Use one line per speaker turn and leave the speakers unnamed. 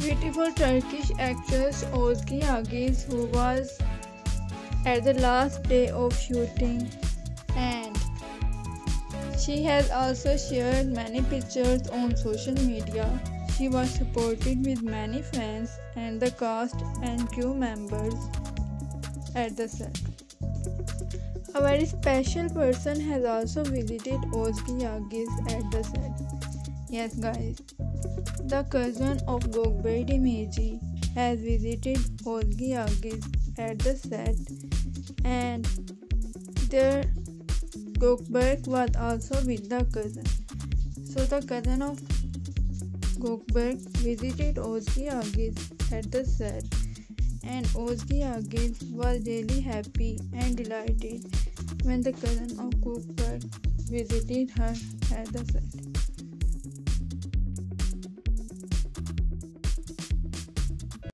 Beautiful Turkish actress Özge Yağız who was at the last day of shooting and she has also shared many pictures on social media. She was supported with many fans and the cast and crew members at the set. A very special person has also visited Özge Yağız at the set. Yes guys, the cousin of Gökberk Demirci has visited Özge Yağız at the set and there Gökberk was also with the cousin. So the cousin of Gökberk visited Özge Yağız at the set and Özge Yağız was really happy and delighted when the cousin of Gökberk visited her at the set.